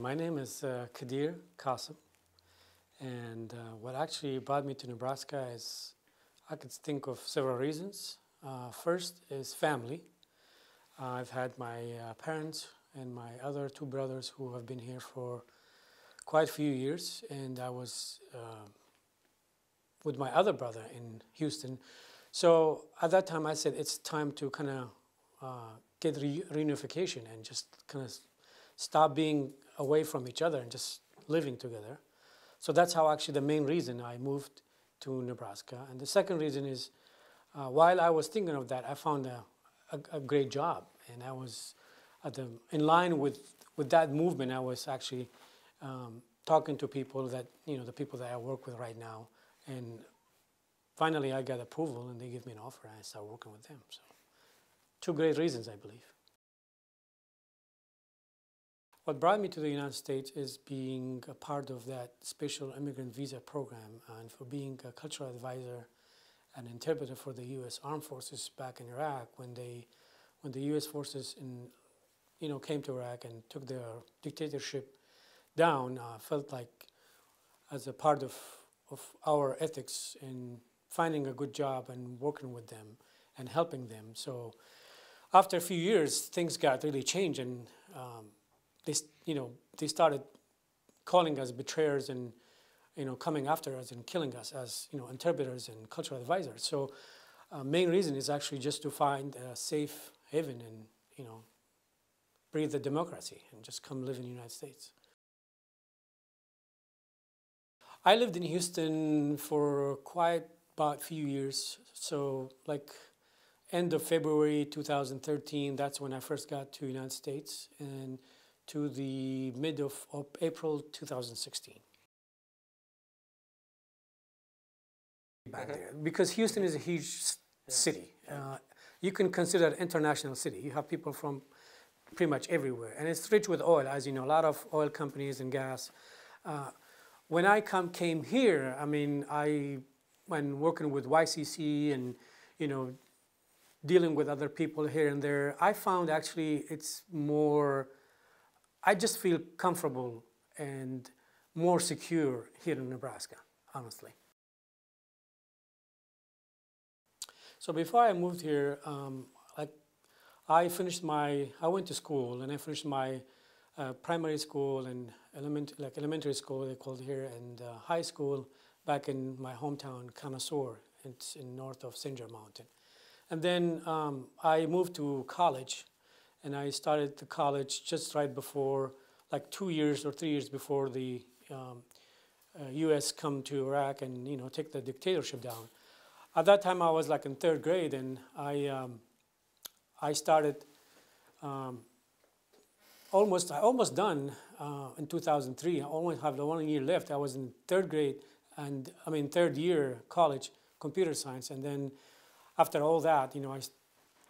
My name is uh, Khedir Qassim, and uh, what actually brought me to Nebraska is I could think of several reasons. Uh, first is family. I've had my uh, parents and my other two brothers who have been here for quite a few years, and I was uh, with my other brother in Houston. So at that time, I said it's time to kind of uh, get re- reunification and just kind of stop being away from each other and just living together. So that's how actually the main reason I moved to Nebraska. And the second reason is uh, while I was thinking of that, I found a, a, a, great job. And I was the, in line with, with that movement, I was actually um, talking to people that, you know, the people that I work with right now. And finally, I got approval and they gave me an offer and I started working with them. So, two great reasons, I believe. What brought me to the United States is being a part of that special immigrant visa program and for being a cultural advisor and interpreter for the U.S. Armed Forces back in Iraq when they, when the U.S. forces in, you know, came to Iraq and took their dictatorship down. Uh, felt like as a part of, of our ethics in finding a good job and working with them and helping them. So after a few years, things got really changed, and um, they, you know, they started calling us betrayers and, you know, coming after us and killing us as, you know, interpreters and cultural advisors. So, uh, main reason is actually just to find a safe haven and, you know, breathe the democracy and just come live in the United States. I lived in Houston for quite about a few years. So like end of February 2013, that's when I first got to United States, and to the mid of, of April 2016. Back mm-hmm. there, because Houston is a huge yeah. city. Uh, you can consider it an international city. You have people from pretty much everywhere, and it's rich with oil, as you know, a lot of oil companies and gas. Uh, when I come came here, I mean, I when working with YCC and you know dealing with other people here and there, I found actually it's more. I just feel comfortable and more secure here in Nebraska, honestly. So before I moved here, um, like I finished my, I went to school and I finished my uh, primary school and element, like elementary school they called here, and uh, high school back in my hometown, Khanasur. It's in north of Sinjar Mountain. And then um, I moved to college, and I started the college just right before, like two years or three years before the um, uh, U.S. come to Iraq and you know take the dictatorship down. At that time, I was like in third grade, and I um, I started um, almost almost done uh, in 2003. I only have the one year left. I was in third grade, and I mean third year college computer science, and then after all that, you know, I,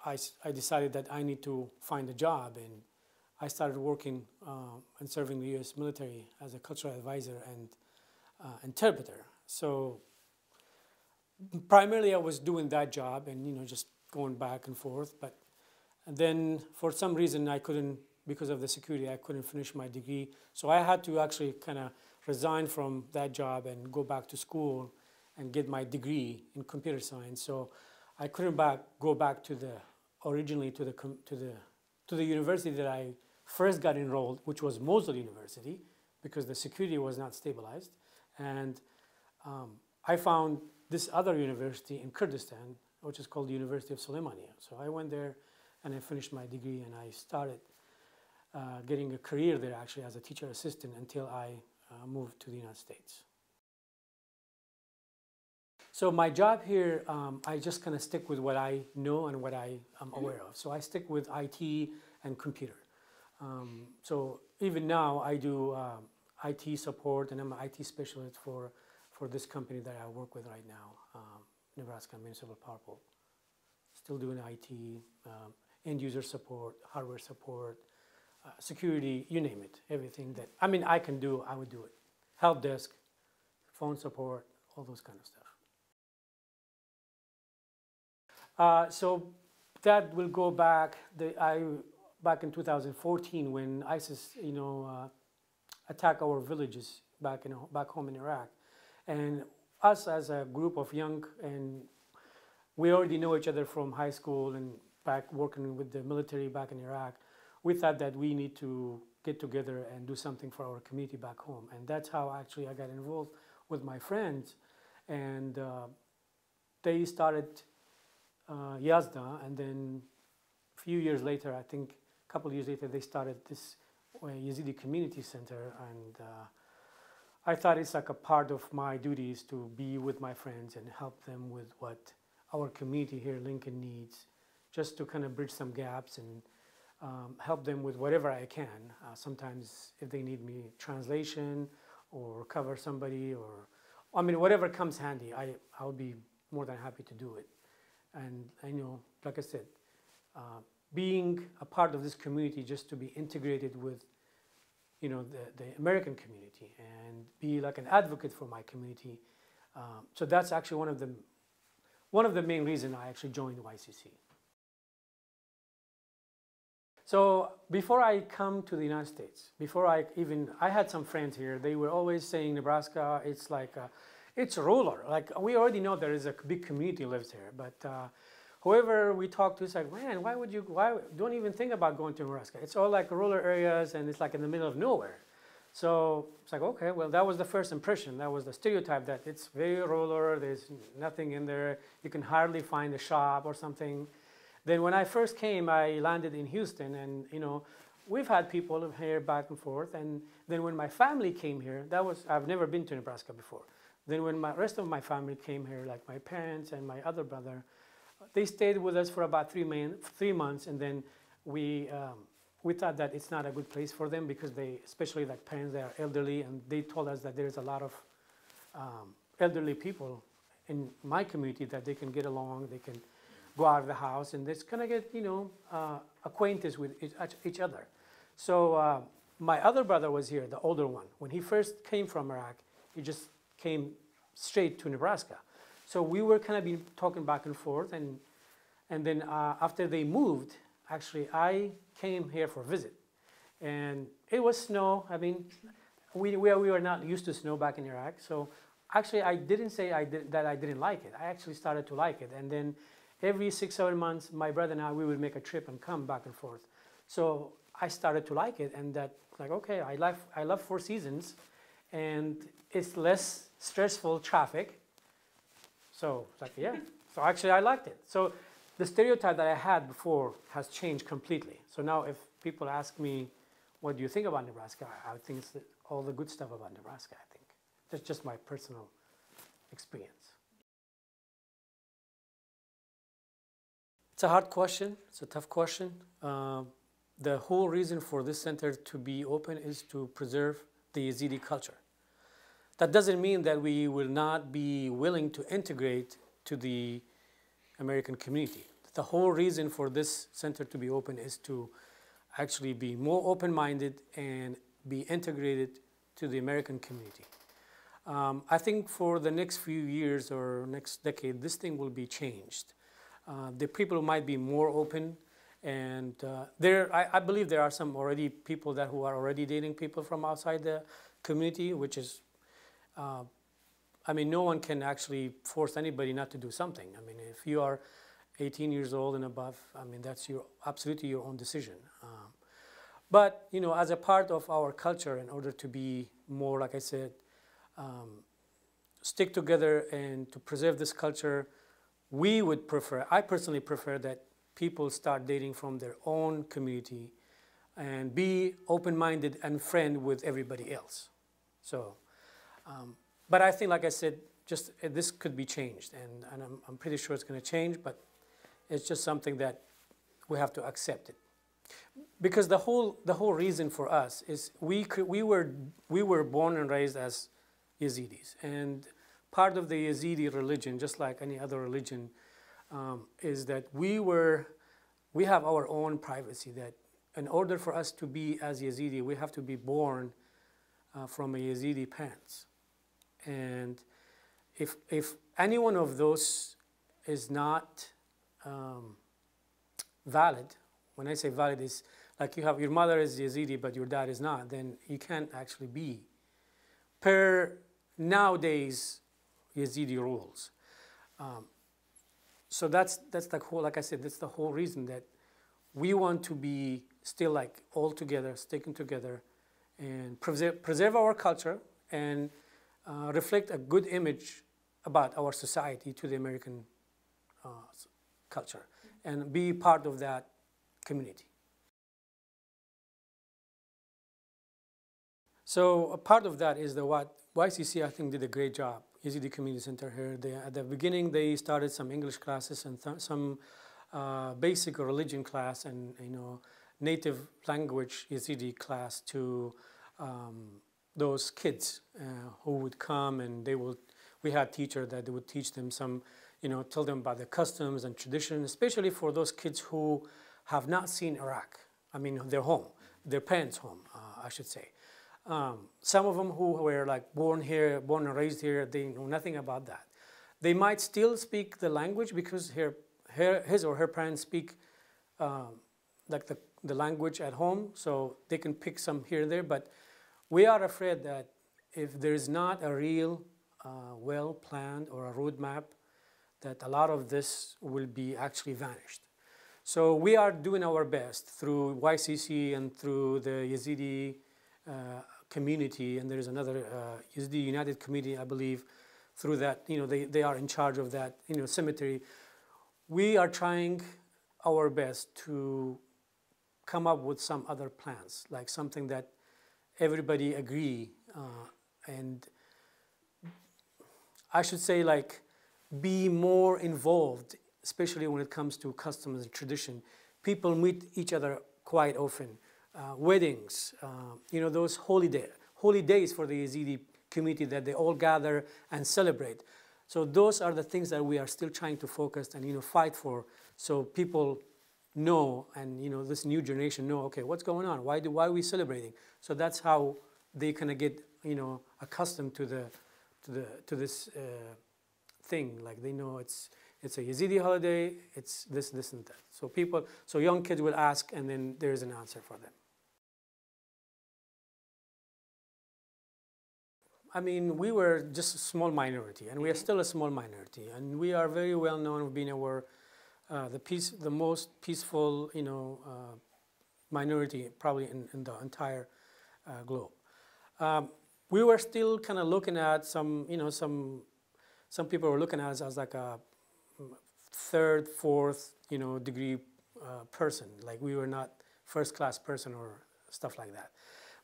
I, I decided that I need to find a job, and I started working uh, and serving the U.S. military as a cultural advisor and uh, interpreter. So primarily, I was doing that job, and you know, just going back and forth. But and then, for some reason, I couldn't because of the security. I couldn't finish my degree, so I had to actually kind of resign from that job and go back to school and get my degree in computer science. So I couldn't back, go back to the originally to the to the to the university that I first got enrolled, which was Mosul University, because the security was not stabilized, and um, I found this other university in Kurdistan, which is called the University of Suleimania. So I went there and I finished my degree and I started uh, getting a career there actually as a teacher assistant until I uh, moved to the United States. So my job here, um, I just kind of stick with what I know and what I am aware of. So I stick with IT and computer. Um, so even now I do um, IT support and I'm an IT specialist for, for this company that I work with right now, um, Nebraska Municipal Power Pool. Still doing IT, um, end user support, hardware support, uh, security, you name it, everything that, I mean, I can do, I would do it. Help desk, phone support, all those kind of stuff. Uh, so that will go back, the, I, back in 2014 when ISIS, you know, uh, attack our villages back in back home in Iraq, and us as a group of young and we already know each other from high school and back working with the military back in Iraq. We thought that we need to get together and do something for our community back home, and that's how actually I got involved with my friends, and uh, they started uh, Yazda, and then a few years later, I think a couple of years later, they started this uh, Yazidi Community Center, and uh, I thought it's like a part of my duties to be with my friends and help them with what our community here, Lincoln, needs, just to kind of bridge some gaps and um, help them with whatever I can. Uh, sometimes if they need me translation or cover somebody or, I mean, whatever comes handy, I, I'll be more than happy to do it. And I know, like I said, uh, being a part of this community just to be integrated with you know, the, the American community and be like an advocate for my community. Um, so that's actually one of the one of the main reasons I actually joined YCC. So before I come to the United States, before I even, I had some friends here, they were always saying Nebraska, it's like, it's rural. Like we already know there is a big community lives here, but uh, whoever we talk to is like, man, why would you, why, don't even think about going to Nebraska. It's all like rural areas and it's like in the middle of nowhere. So it's like, okay, well, that was the first impression. That was the stereotype that it's very rural, there's nothing in there, you can hardly find a shop or something. Then when I first came, I landed in Houston and, you know, we've had people here back and forth. And then when my family came here, that was, I've never been to Nebraska before. Then when my rest of my family came here, like my parents and my other brother, they stayed with us for about three, man, three months, and then we um, we thought that it's not a good place for them because they, especially like parents, they are elderly, and they told us that there's a lot of um, elderly people in my community that they can get along, they can go out of the house, and they kind of get you know uh, acquainted with each other. So uh, my other brother was here, the older one. When he first came from Iraq, he just came straight to Nebraska. So we were kind of been talking back and forth, and and then uh, after they moved, actually I came here for a visit, and it was snow. I mean, we we, we were not used to snow back in Iraq, so actually I didn't say I did, that I didn't like it. I actually started to like it, and then every six seven months, my brother and I we would make a trip and come back and forth. So I started to like it, and that like okay, I love I love Four Seasons, and it's less stressful traffic so like, yeah. So actually, I liked it. So the stereotype that I had before has changed completely. So now, if people ask me, what do you think about Nebraska? I think it's all the good stuff about Nebraska, I think. That's just my personal experience. It's a hard question. It's a tough question. Uh, the whole reason for this center to be open is to preserve the Yazidi culture. That doesn't mean that we will not be willing to integrate to the American community. The whole reason for this center to be open is to actually be more open-minded and be integrated to the American community. Um, I think for the next few years or next decade, this thing will be changed. Uh, the people might be more open, and uh, there, I, I, believe there are some already people that who are already dating people from outside the community, which is uh, I mean, no one can actually force anybody not to do something. I mean, if you are 18 years old and above, I mean, that's your absolutely your own decision. Um, but you know, as a part of our culture, in order to be more, like I said, um, stick together and to preserve this culture, we would prefer. I personally prefer that people start dating from their own community and be open-minded and friend with everybody else. So. Um, but I think, like I said, just uh, this could be changed, and, and I'm, I'm pretty sure it's going to change, but it's just something that we have to accept it. Because the whole, the whole reason for us is we, could, we, were, we were born and raised as Yazidis. And part of the Yazidi religion, just like any other religion, um, is that we were, we have our own privacy, that in order for us to be as Yazidi, we have to be born uh, from a Yazidi parents. And if, if any one of those is not um, valid, when I say valid, is like you have your mother is Yazidi, but your dad is not, then you can't actually be. Per nowadays Yazidi rules. Um, so that's that's the whole, like I said, that's the whole reason that we want to be still like all together, sticking together, and preserve, preserve our culture and uh, reflect a good image about our society to the American uh, culture and be part of that community. So a part of that is the what YCC I think did a great job. Yazidi Community Center here. They, at the beginning they started some English classes and some uh, basic religion class and you know native language Yazidi class to um, those kids uh, who would come and they would we had teachers that they would teach them some you know tell them about the customs and traditions especially for those kids who have not seen Iraq. I mean their home their parents home uh, I should say. Um, some of them who were like born here born and raised here they know nothing about that. They might still speak the language because her, her, his or her parents speak um, like the, the language at home so they can pick some here and there but we are afraid that if there is not a real uh, well planned or a roadmap, that a lot of this will be actually vanished. So we are doing our best through YCC and through the Yazidi uh, community, and there is another uh, Yazidi United Committee, I believe, through that, you know, they, they are in charge of that, you know, cemetery. We are trying our best to come up with some other plans, like something that everybody agree uh, and I should say like be more involved, especially when it comes to customs and tradition. People meet each other quite often. Uh, weddings, uh, you know, those holy, day, holy days for the Yazidi community that they all gather and celebrate. So those are the things that we are still trying to focus and you know fight for. So people know and you know this new generation know okay what's going on? Why do why are we celebrating? So that's how they kind of get you know accustomed to the to the to this uh, thing. Like they know it's it's a Yazidi holiday it's this this and that. So people so young kids will ask and then there's an answer for them. I mean, we were just a small minority, and we are mm-hmm. still a small minority, and we are very well known. For being our uh, the peace, the most peaceful, you know, uh, minority probably in, in the entire uh, globe. Um, we were still kind of looking at some, you know, some some people were looking at us as like a third, fourth, you know, degree uh, person. Like we were not first class person or stuff like that.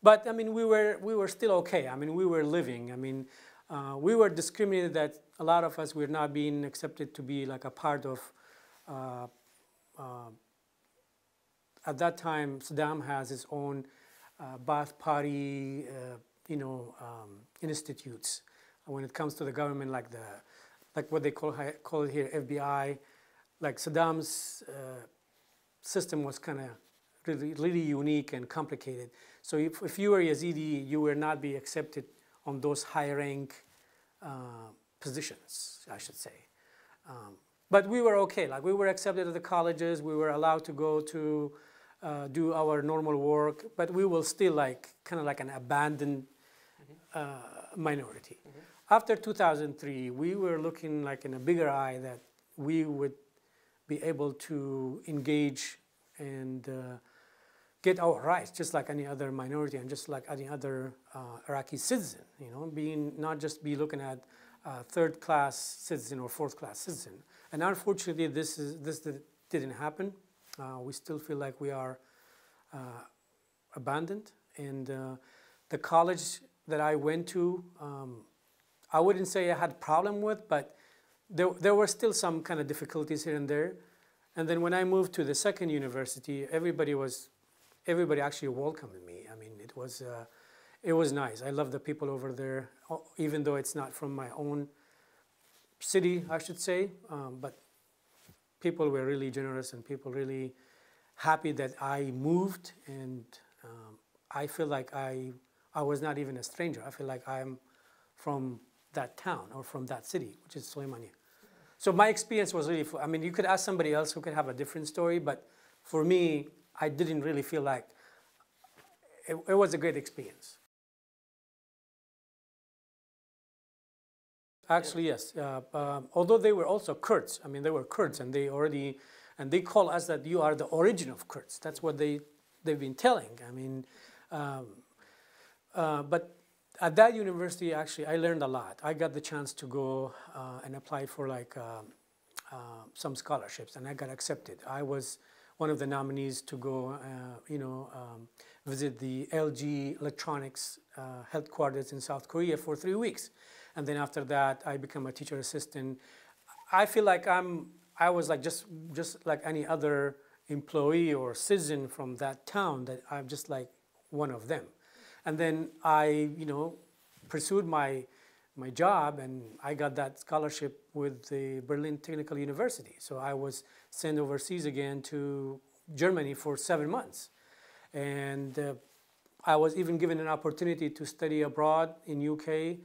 But I mean, we were we were still okay. I mean, we were living. I mean, uh, we were discriminated that a lot of us were not being accepted to be like a part of uh, uh, at that time, Saddam has his own uh, Ba'ath Party, you know, um, institutes when it comes to the government, like the, like what they call call it here, FBI. Like Saddam's system was kind of really, really unique and complicated. So if, if you were Yazidi, you would not be accepted on those high rank uh, positions, I should say. Um, but we were okay. Like we were accepted at the colleges. We were allowed to go to uh, do our normal work. But we were still like kind of like an abandoned uh, minority. Mm -hmm. After 2003, we were looking like in a bigger eye that we would be able to engage and uh, get our rights just like any other minority and just like any other uh, Iraqi citizen. You know, being not just be looking at third class citizen or fourth class citizen. And unfortunately, this, is, this didn't happen. Uh, we still feel like we are uh, abandoned. And uh, the college that I went to, um, I wouldn't say I had problem with, but there, there were still some kind of difficulties here and there. And then when I moved to the second university, everybody was, everybody actually welcomed me. I mean, it was, uh, it was nice. I love the people over there, even though it's not from my own city, I should say, um, but people were really generous and people really happy that I moved and um, I feel like I, I was not even a stranger. I feel like I'm from that town or from that city, which is Suleimania. So my experience was really, I mean, you could ask somebody else who could have a different story, but for me, I didn't really feel like it, it was a great experience. Actually, yes. Uh, um, although they were also Kurds, I mean, they were Kurds, and they already, and they call us that you are the origin of Kurds. That's what they they've been telling. I mean, um, uh, but at that university, actually, I learned a lot. I got the chance to go uh, and apply for like um, uh, some scholarships, and I got accepted. I was one of the nominees to go, uh, you know, um, visit the LG Electronics uh, headquarters in South Korea for three weeks and then after that I become a teacher assistant. I feel like I'm I was like just just like any other employee or citizen from that town that I'm just like one of them. And then I, you know, pursued my my job and I got that scholarship with the Berlin Technical University. So I was sent overseas again to Germany for seven months. And uh, I was even given an opportunity to study abroad in UK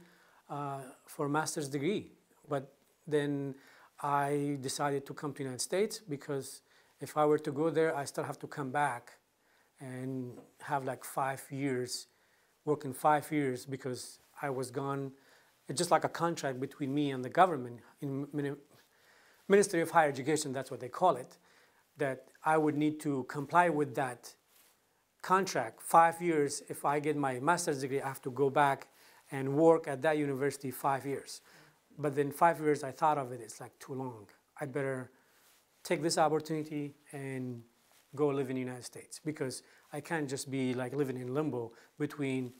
uh, for a master's degree. But then I decided to come to the United States because if I were to go there, I still have to come back and have like five years, working five years because I was gone. It's just like a contract between me and the government in Ministry of Higher Education, that's what they call it, that I would need to comply with that contract five years. If I get my master's degree, I have to go back and work at that university five years. But then five years, I thought of it, it's like too long. I'd better take this opportunity and go live in the United States because I can't just be like living in limbo between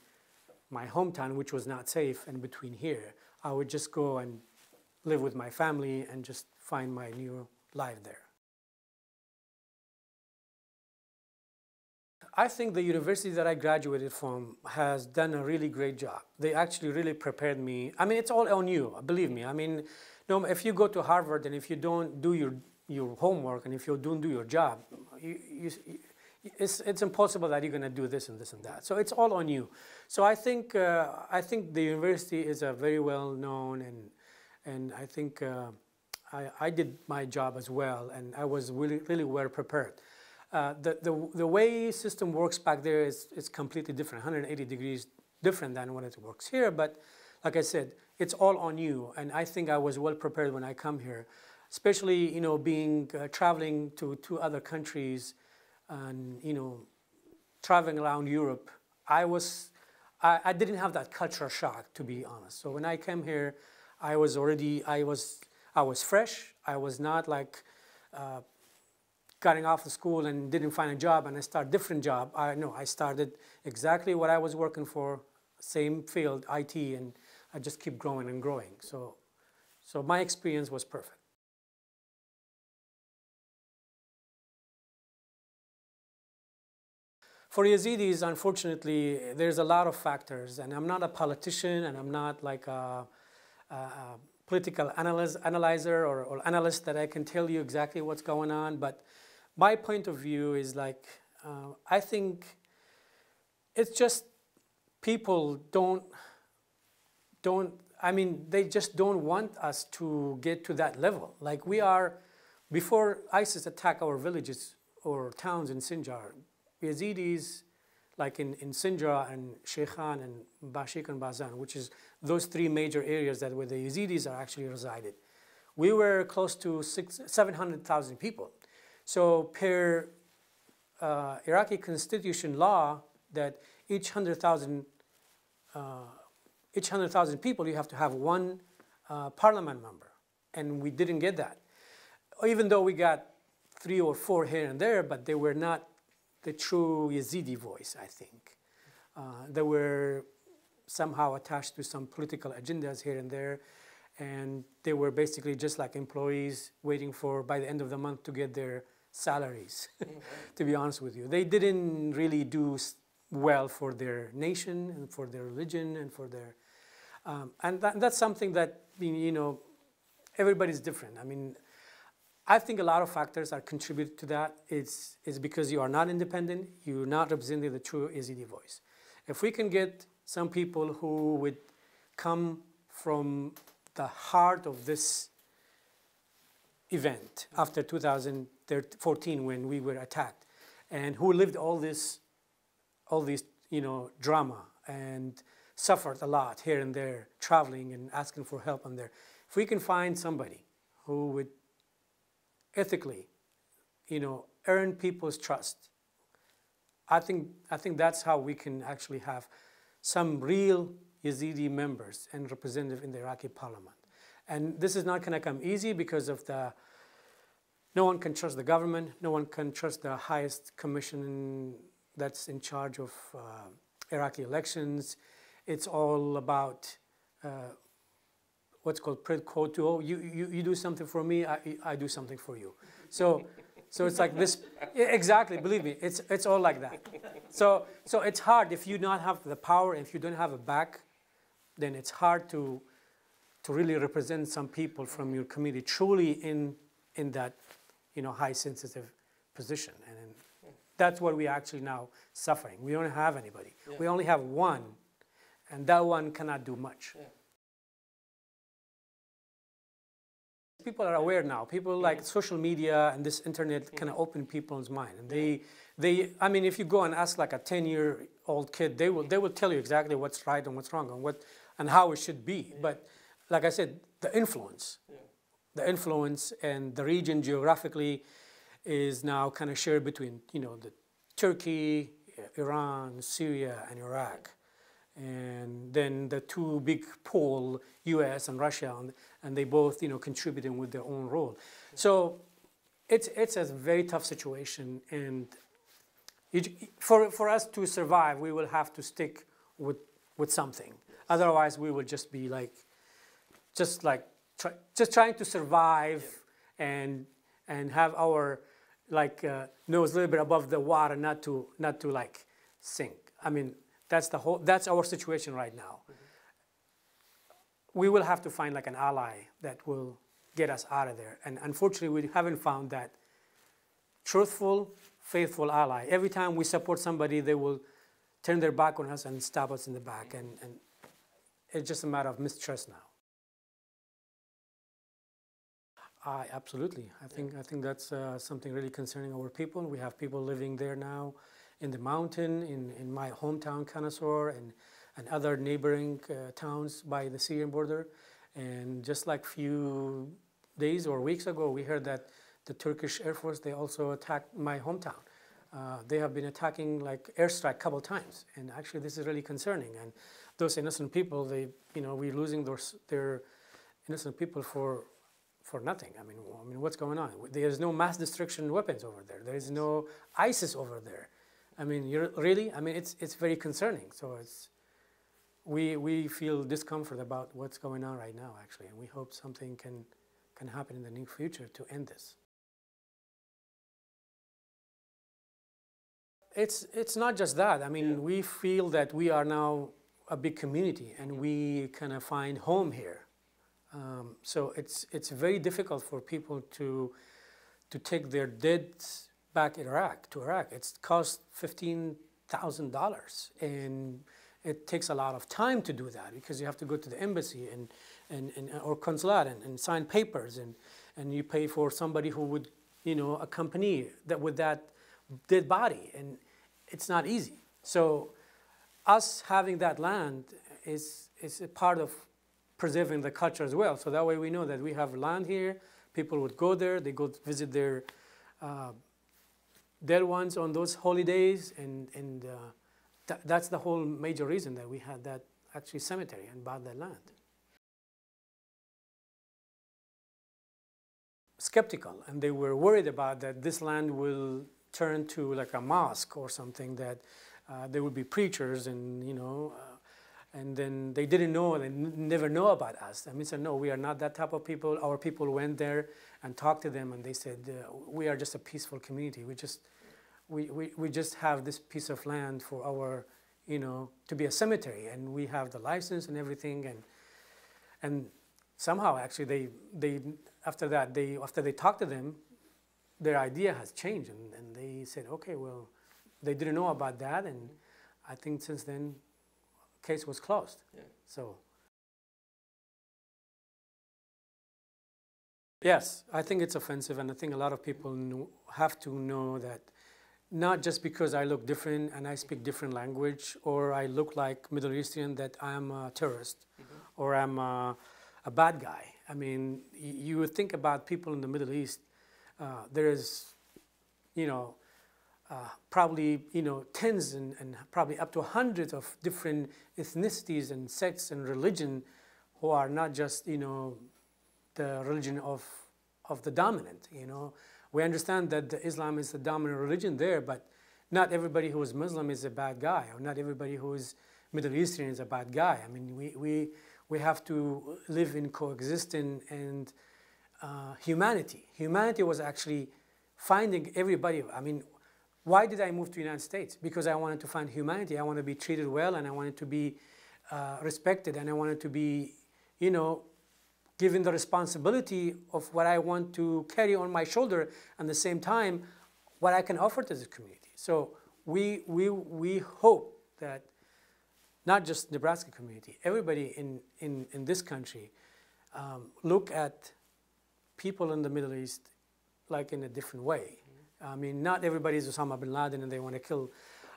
my hometown, which was not safe, and between here. I would just go and live with my family and just find my new life there. I think the university that I graduated from has done a really great job. They actually really prepared me. I mean, it's all on you, believe me. I mean, no, if you go to Harvard and if you don't do your, your homework and if you don't do your job, you, you, it's, it's impossible that you're going to do this and this and that. So it's all on you. So I think, uh, I think the university is a very well known and, and I think uh, I, I did my job as well and I was really, really well prepared. Uh, the, the, the way system works back there is, is completely different, 180 degrees different than when it works here. But like I said, it's all on you. And I think I was well prepared when I come here, especially, you know, being, uh, traveling to two other countries and, you know, traveling around Europe. I was, I, I didn't have that culture shock, to be honest. So when I came here, I was already, I was, I was fresh. I was not like, uh, getting off the school and didn't find a job and I start a different job. I know I started exactly what I was working for, same field, IT, and I just keep growing and growing. So, so my experience was perfect. For Yazidis, unfortunately, there's a lot of factors, and I'm not a politician, and I'm not like a, a, a political analyst, analyzer or, or analyst that I can tell you exactly what's going on, but my point of view is like, uh, I think it's just people don't, don't, I mean, they just don't want us to get to that level. Like we are, before ISIS attack our villages or towns in Sinjar, Yazidis, like in, in Sinjar and Sheikhan and Bashik and Bazan, which is those three major areas that where the Yazidis are actually resided. We were close to 700,000 people. So per uh, Iraqi constitution law, that each 100,000 uh, each 100,000 people, you have to have one uh, parliament member. And we didn't get that. Even though we got three or four here and there, but they were not the true Yazidi voice, I think. Uh, they were somehow attached to some political agendas here and there. And they were basically just like employees waiting for, by the end of the month, to get their salaries, to be honest with you. They didn't really do well for their nation and for their religion and for their, um, and that, that's something that, you know, everybody's different. I mean, I think a lot of factors are contributed to that. It's, it's because you are not independent, you're not representing the true Yazidi voice. If we can get some people who would come from the heart of this event after 2014 when we were attacked and who lived all this, all this, you know, drama and suffered a lot here and there, traveling and asking for help on there. If we can find somebody who would ethically, you know, earn people's trust, I think, I think that's how we can actually have some real Yazidi members and representative in the Iraqi parliament. And this is not going to come easy because of the, no one can trust the government, no one can trust the highest commission that's in charge of uh, Iraqi elections. It's all about uh, what's called prid quo Oh, you, you, you do something for me, I, I do something for you. So, so it's like this, exactly, believe me, it's, it's all like that. So, so it's hard if you not have the power, if you don't have a back, then it's hard to, to really represent some people from your community truly in, in that, you know, high sensitive position. And, that's what we're actually now suffering. We don't have anybody. Yeah. We only have one, and that one cannot do much. Yeah. People are aware now. People like social media and this internet kind of open people's mind, and they, they. I mean, if you go and ask like a ten-year-old kid, they will, they will tell you exactly what's right and what's wrong and what, and how it should be. Yeah. But, like I said, the influence, the influence, and the region geographically is now kind of shared between, you know, the Turkey, Iran, Syria, and Iraq. And then the two big pole, U.S. and Russia, and they both, you know, contributing with their own role. So it's, it's a very tough situation. And it, for, for us to survive, we will have to stick with, with something. Otherwise, we would just be like, just like, try, just trying to survive and, and have our like uh, nose a little bit above the water, not to not to like sink. I mean, that's the whole. That's our situation right now. Mm -hmm. We will have to find like an ally that will get us out of there. And unfortunately, we haven't found that truthful, faithful ally. Every time we support somebody, they will turn their back on us and stab us in the back. And, and it's just a matter of mistrust now. I, absolutely. I think, I think that's uh, something really concerning our people. We have people living there now in the mountain, in, in my hometown, Khanasur, and, and other neighboring uh, towns by the Syrian border. And just like few days or weeks ago, we heard that the Turkish Air Force, they also attacked my hometown. Uh, they have been attacking like airstrike a couple times. And actually this is really concerning. And those innocent people, they, you know, we're losing those, their innocent people for for nothing. I mean, I mean, what's going on? There is no mass destruction weapons over there. There is no ISIS over there. I mean, you're, really? I mean, it's, it's very concerning. So it's, we, we feel discomfort about what's going on right now, actually, and we hope something can, can happen in the near future to end this. It's, it's not just that. I mean, yeah. we feel that we are now a big community and we kind of find home here. Um, so it's, it's very difficult for people to, to take their dead back in Iraq, to Iraq. It's cost $15,000 and it takes a lot of time to do that because you have to go to the embassy and, and, and or consulate and, and sign papers and, and you pay for somebody who would, you know, accompany that with that dead body and it's not easy. So us having that land is, is a part of preserving the culture as well. So that way we know that we have land here. People would go there. They go visit their uh, dead ones on those holidays, and and uh, th that's the whole major reason that we had that actually cemetery and bought that land. Skeptical, and they were worried about that this land will turn to like a mosque or something that uh, there would be preachers and you know uh, and then they didn't know, they never know about us. I mean, said, no, we are not that type of people. Our people went there and talked to them, and they said, uh, we are just a peaceful community. We just, we, we, we just have this piece of land for our, you know, to be a cemetery, and we have the license and everything, and, and somehow actually they, they, after that, they, after they talked to them, their idea has changed, and, and they said, okay, well, they didn't know about that, and I think since then case was closed. Yeah. So. Yes, I think it's offensive, and I think a lot of people know, have to know that not just because I look different and I speak different language or I look like Middle Eastern that I'm a terrorist mm-hmm. or I'm a, a, bad guy. I mean, you would think about people in the Middle East. Uh, there is, you know, uh, probably you know tens and, and probably up to hundreds of different ethnicities and sects and religion who are not just you know the religion of of the dominant you know. We understand that Islam is the dominant religion there but not everybody who is Muslim is a bad guy or not everybody who is Middle Eastern is a bad guy. I mean we we we have to live in coexistence and uh, humanity. Humanity was actually finding everybody I mean why did I move to the United States? Because I wanted to find humanity. I wanted to be treated well and I wanted to be uh, respected and I wanted to be, you know, given the responsibility of what I want to carry on my shoulder and the same time what I can offer to the community. So we, we, we hope that not just Nebraska community, everybody in, in, in this country um, look at people in the Middle East like in a different way I mean, not everybody is Osama bin Laden and they want to kill,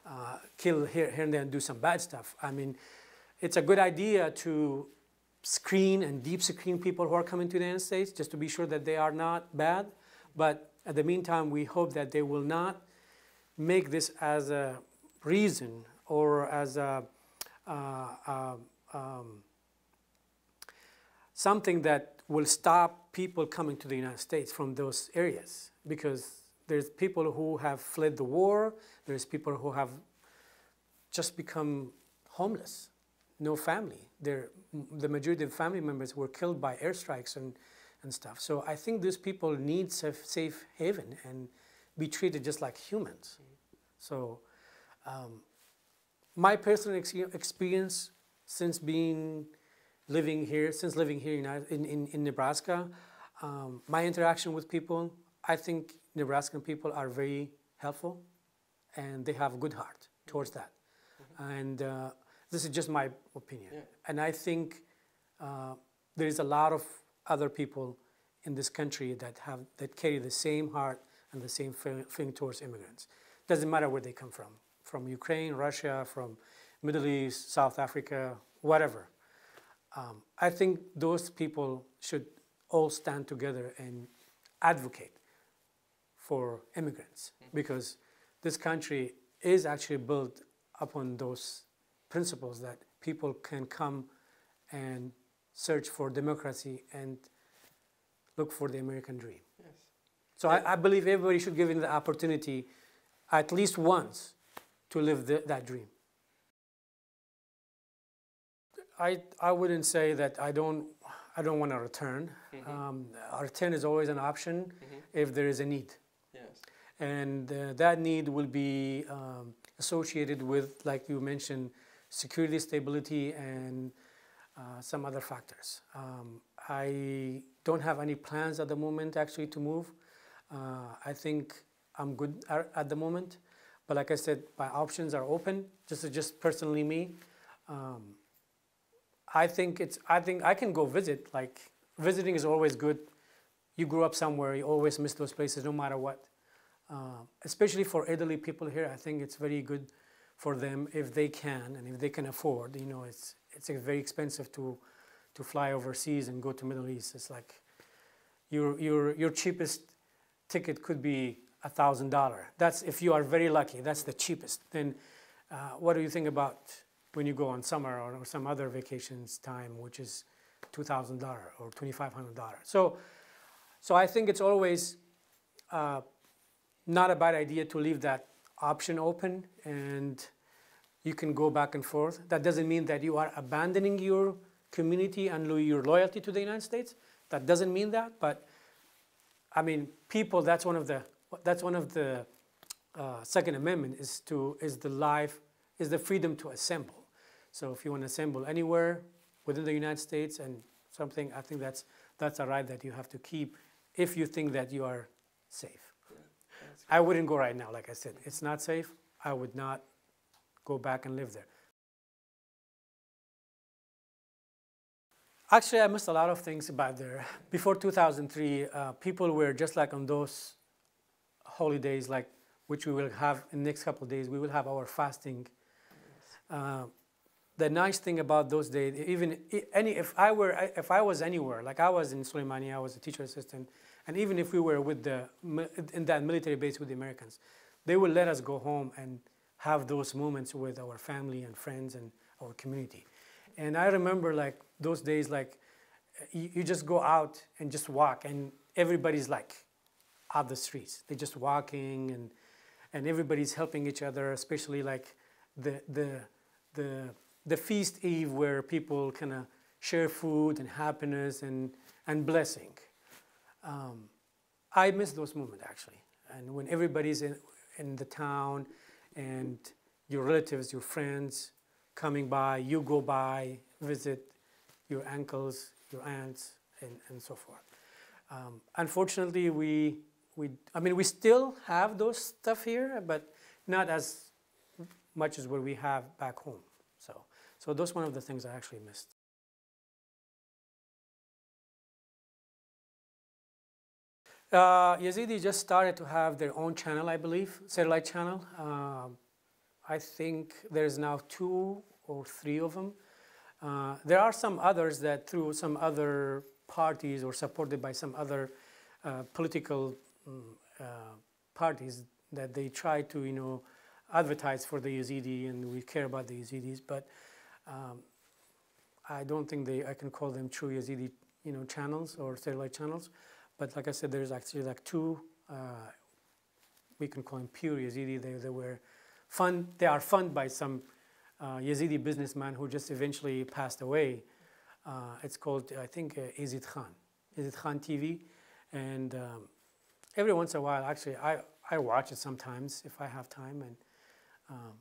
uh, kill here, here and there and do some bad stuff. I mean, it's a good idea to screen and deep screen people who are coming to the United States just to be sure that they are not bad. But at the meantime, we hope that they will not make this as a reason or as a, uh, uh, um, something that will stop people coming to the United States from those areas because there's people who have fled the war. There's people who have just become homeless, no family. They're, the majority of family members were killed by airstrikes and, and stuff. So I think these people need safe, safe haven and be treated just like humans. So um, my personal ex experience since being living here, since living here in, in, in Nebraska, um, my interaction with people, I think Nebraskan people are very helpful and they have a good heart towards that. Mm-hmm. And uh, this is just my opinion. Yeah. And I think uh, there is a lot of other people in this country that have that carry the same heart and the same feeling towards immigrants. Doesn't matter where they come from, from Ukraine, Russia, from Middle East, South Africa, whatever. Um, I think those people should all stand together and advocate for immigrants because this country is actually built upon those principles that people can come and search for democracy and look for the American dream. Yes. So I, I, believe everybody should give the opportunity at least once to live the, that dream. I, I wouldn't say that I don't, I don't want to return. Mm-hmm. Um, return is always an option mm-hmm. if there is a need and uh, that need will be um, associated with, like you mentioned, security, stability, and uh, some other factors. Um, I don't have any plans at the moment actually to move. Uh, I think I'm good at the moment, but like I said, my options are open. Just just personally me, um, I think it's. I think I can go visit. Like visiting is always good. You grew up somewhere, you always miss those places, no matter what. Uh, especially for elderly people here, I think it's very good for them if they can and if they can afford. You know, it's it's very expensive to to fly overseas and go to Middle East. It's like your your your cheapest ticket could be a thousand dollar. That's if you are very lucky. That's the cheapest. Then, uh, what do you think about when you go on summer or, or some other vacations time, which is two thousand dollar or twenty five hundred dollar? So, so I think it's always uh, not a bad idea to leave that option open and you can go back and forth. That doesn't mean that you are abandoning your community and your loyalty to the United States. That doesn't mean that, but I mean, people. That's one of the that's one of the uh, Second Amendment is to is the life is the freedom to assemble. So if you want to assemble anywhere within the United States and something, I think that's that's a right that you have to keep if you think that you are safe. I wouldn't go right now, like I said. It's not safe. I would not go back and live there. Actually, I missed a lot of things about there. Before 2003, uh, people were just like on those holidays, like which we will have in the next couple of days. We will have our fasting. Uh, the nice thing about those days, even any if I were if I was anywhere, like I was in Soleimani, I was a teacher assistant, and even if we were with the in that military base with the Americans, they would let us go home and have those moments with our family and friends and our community. And I remember like those days, like you, you just go out and just walk, and everybody's like out the streets. They're just walking, and and everybody's helping each other, especially like the the the the feast eve where people kind of share food and happiness and and blessing. Um, I miss those moments actually, and when everybody's in in the town, and your relatives, your friends coming by, you go by, visit your uncles, your aunts, and, and so forth. Um, unfortunately, we, we, I mean, we still have those stuff here, but not as much as what we have back home. So, those one of the things I actually missed. Uh, Yazidi just started to have their own channel, I believe, satellite channel. Uh, I think there's now two or three of them. Uh, there are some others that through some other parties or supported by some other uh, political um, parties that they try to, you know, advertise for the Yazidi and we care about the Yazidis, but um, I don't think they, I can call them true Yazidi, you know, channels or satellite channels. But like I said, there's actually like two, uh, we can call them pure Yazidi. They, they were fund, they are funded by some uh, Yazidi businessman who just eventually passed away. Uh, it's called, I think, uh, Izid Khan, Izid Khan TV. And um, every once in a while, actually, I, I watch it sometimes if I have time. And um,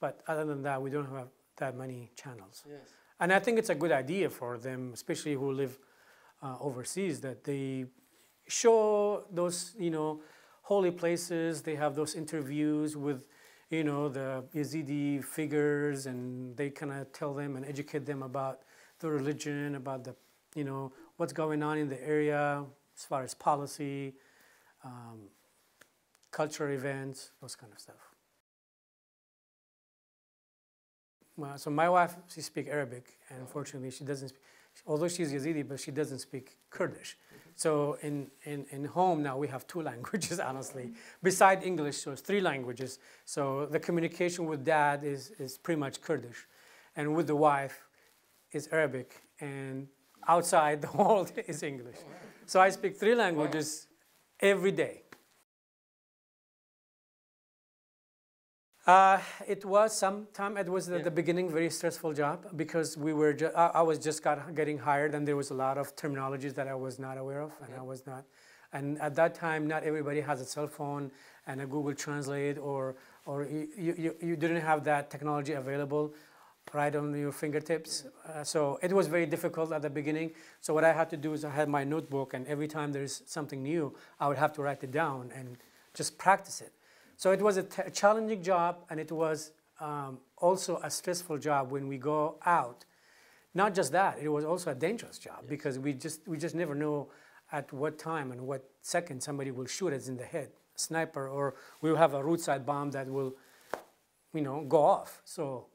But other than that, we don't have that many channels. Yes. And I think it's a good idea for them, especially who live uh, overseas, that they show those, you know, holy places. They have those interviews with you know, the Yazidi figures and they kind of tell them and educate them about the religion, about the, you know, what's going on in the area as far as policy, um, cultural events, those kind of stuff. So my wife, she speaks Arabic, and unfortunately she doesn't speak, although she's Yazidi, but she doesn't speak Kurdish. So in, in, in home now we have two languages, honestly. Beside English, so it's three languages. So the communication with dad is, is pretty much Kurdish. And with the wife is Arabic. And outside the world is English. So I speak three languages every day. Uh, it was some time. It was at yeah. the beginning very stressful job because we were. Ju- I, I, was just got getting hired, and there was a lot of terminologies that I was not aware of, and yeah. I was not. And at that time, not everybody has a cell phone and a Google Translate, or or you you, you didn't have that technology available right on your fingertips. Uh, so it was very difficult at the beginning. So what I had to do is I had my notebook, and every time there's something new, I would have to write it down and just practice it. So it was a challenging job, and it was um, also a stressful job when we go out. Not just that, it was also a dangerous job yes. because we just we just never know at what time and what second somebody will shoot us in the head, sniper, or we'll have a roadside bomb that will, you know, go off. So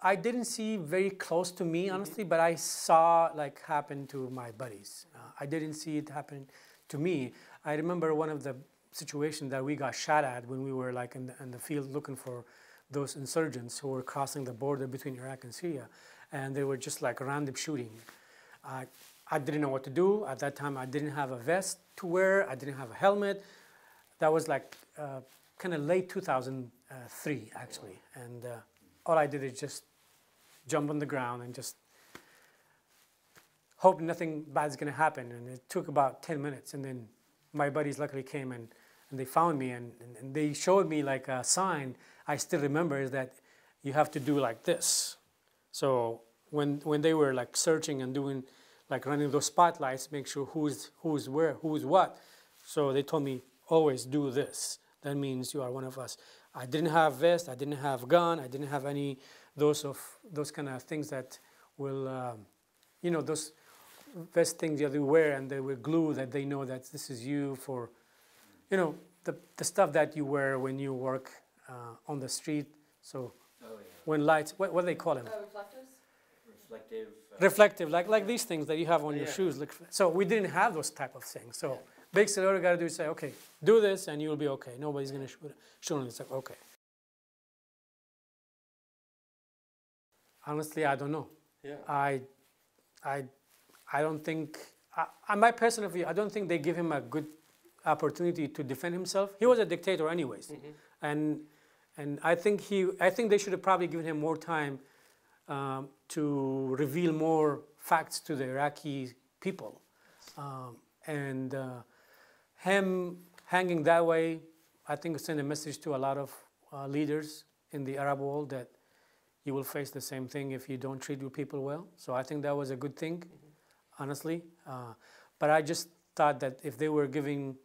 I didn't see very close to me, mm-hmm. honestly, mm -hmm. but I saw like happen to my buddies. Uh, I didn't see it happen to me. I remember one of the situations that we got shot at when we were like in the, in the field looking for those insurgents who were crossing the border between Iraq and Syria, and they were just like random shooting. I, I didn't know what to do. At that time, I didn't have a vest to wear. I didn't have a helmet. That was like uh, kind of late 2003, actually. And uh, all I did is just jump on the ground and just hope nothing bad is going to happen. And it took about 10 minutes, and then my buddies luckily came and, and they found me and, and, they showed me like a sign I still remember is that you have to do like this. So when when they were like searching and doing like running those spotlights, make sure who's who's where, who's what. So they told me always do this. That means you are one of us. I didn't have vest, I didn't have gun, I didn't have any those of those kind of things that will, um, you know, those vest things that they wear, and they were glue that they know that this is you for, you know, the, the stuff that you wear when you work uh, on the street. So Oh, yeah. when lights, what, what do they call them? Oh, reflectors? Reflective. uh, Reflective, like like these things that you have on your Yeah. shoes. Look, so we didn't have those type of things. So Yeah. basically, all you gotta do is say, okay, do this, and you'll be okay. Nobody's gonna shoot shoot on you. It's like okay. Honestly, I don't know. Yeah. I, I, I don't think. I, I, my personal view, I don't think they give him a good opportunity to defend himself. He was a dictator, anyways, and and I think he. I think they should have probably given him more time um, to reveal more facts to the Iraqi people, um, and uh, him hanging that way, I think sent a message to a lot of uh, leaders in the Arab world that you will face the same thing if you don't treat your people well. So I think that was a good thing, honestly. Uh, but I just thought that if they were giving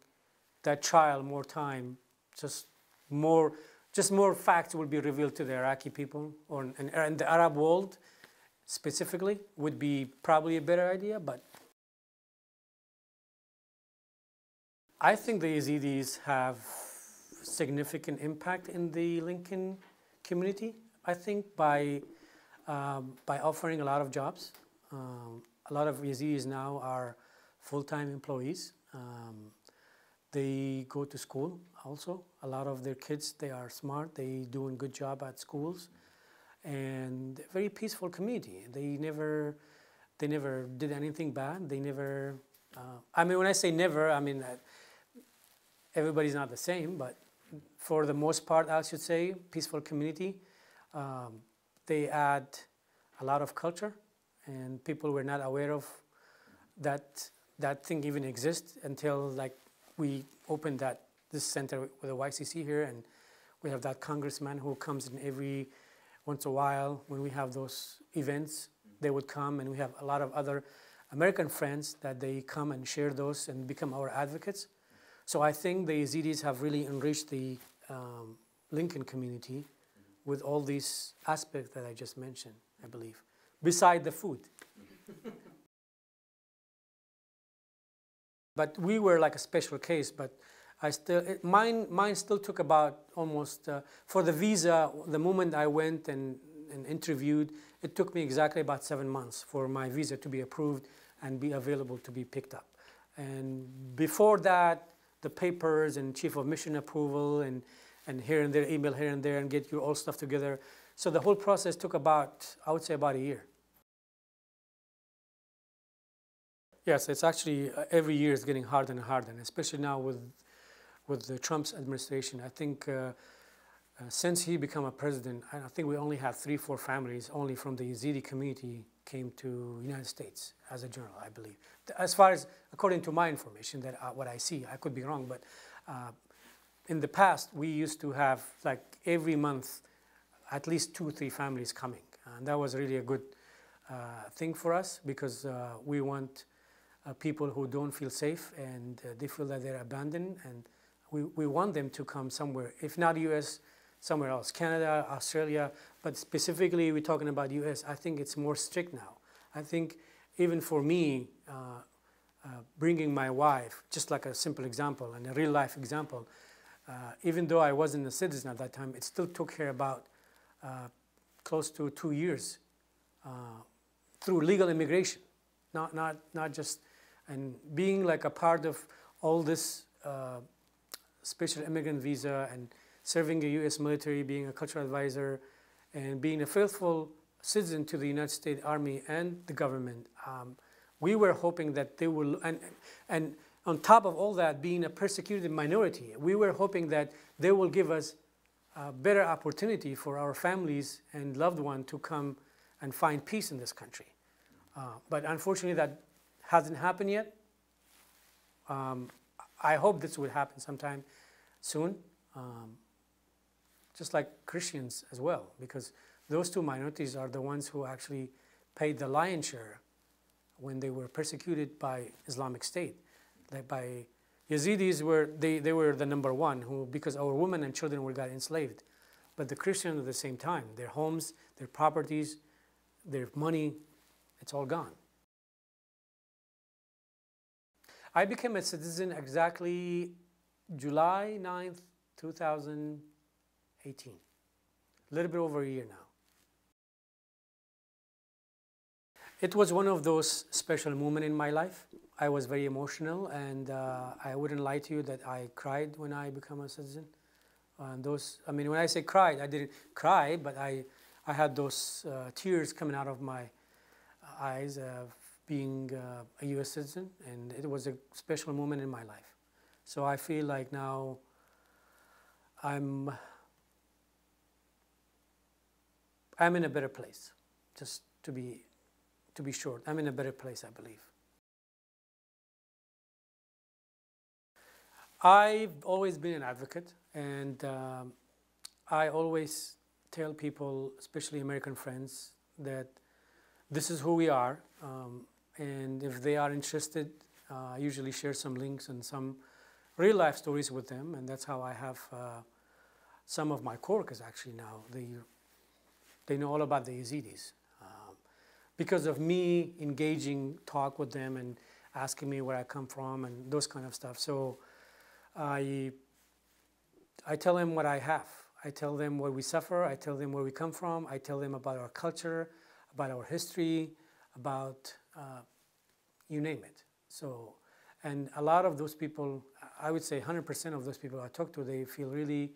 that child more time, just more, just more facts would be revealed to the Iraqi people or in, in the Arab world specifically would be probably a better idea. But I think the Yazidis have significant impact in the Lincoln community. I think by um, by offering a lot of jobs, um, a lot of Yazidis now are full-time employees. Um, they go to school also. A lot of their kids they are smart. They do a good job at schools, and very peaceful community. They never they never did anything bad. They never. Uh, I mean, when I say never, I mean everybody's not the same, but for the most part, I should say, peaceful community. Um, they add a lot of culture, and people were not aware of that that thing even exists until like we opened that this center with the YCC here, and we have that congressman who comes in every once a while when we have those events. They would come, and we have a lot of other American friends that they come and share those and become our advocates. So I think the Yazidis have really enriched the um, Lincoln community with all these aspects that I just mentioned, I believe, beside the food. but we were like a special case, but I still, it, mine, mine still took about almost, uh, for the visa, the moment I went and, and interviewed, it took me exactly about seven months for my visa to be approved and be available to be picked up. And before that, the papers and chief of mission approval and, and here and there, email here and there, and get your all stuff together. So the whole process took about, I would say, about a year. Yes, it's actually uh, every year is getting harder and harder, and especially now with with the Trump's administration. I think uh, uh, since he became a president, I think we only have three, four families only from the Yazidi community came to United States as a general, I believe. As far as according to my information, that uh, what I see, I could be wrong, but uh, in the past we used to have like every month at least two, three families coming, and that was really a good uh, thing for us because uh, we want uh, people who don't feel safe and uh, they feel that they're abandoned. And we, we want them to come somewhere if not us somewhere else canada australia. But specifically we're talking about us i think it's more strict now. I think even for me uh, uh, bringing my wife just like a simple example and a real life example uh, even though i wasn't a citizen at that time it still took her about close to two years uh, through legal immigration not, not, not just and being like a part of all this uh, special immigrant visa and serving the U.S. military, being a cultural advisor, and being a faithful citizen to the United States Army and the government. Um, we were hoping that they will, and, and on top of all that, being a persecuted minority, we were hoping that they will give us a better opportunity for our families and loved ones to come and find peace in this country. Uh, but unfortunately, that hasn't happened yet. Um, I hope this will happen sometime soon, um, just like Christians as well, because those two minorities are the ones who actually paid the lion's share when they were persecuted by Islamic State. Like by Yazidis were they, they were the number one who because our women and children were got enslaved, but the Christians at the same time, their homes, their properties, their money, it's all gone. I became a citizen exactly July 9th, 2018. A little bit over a year now. It was one of those special moments in my life. I was very emotional, and uh, I wouldn't lie to you that I cried when I became a citizen. And those, I mean, when I say cried, I didn't cry, but I, I had those uh, tears coming out of my eyes of being uh, a U.S. citizen, and it was a special moment in my life. So I feel like now I'm I'm in a better place. Just to be to be short, I'm in a better place, I believe. I've always been an advocate, and um, I always tell people, especially American friends, that this is who we are. Um, and if they are interested, uh, I usually share some links and some real life stories with them, and that's how I have uh, some of my coworkers actually now. They, they know all about the Yazidis. Um, because of me engaging talk with them and asking me where I come from and those kind of stuff. So I, I tell them what I have. I tell them where we suffer. I tell them where we come from. I tell them about our culture, about our history, about uh, you name it. So, and a lot of those people, I would say 100% of those people I talk to, they feel really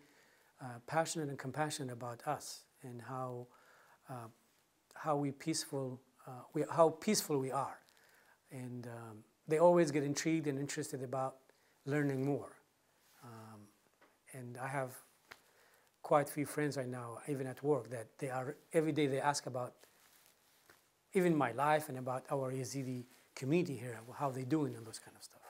uh, passionate and compassionate about us and how, uh, how we peaceful, uh, we, how peaceful we are. And um, they always get intrigued and interested about learning more. And I have quite a few friends right now, even at work, that they are every day they ask about even my life and about our Yazidi community here, how they doing and those kind of stuff.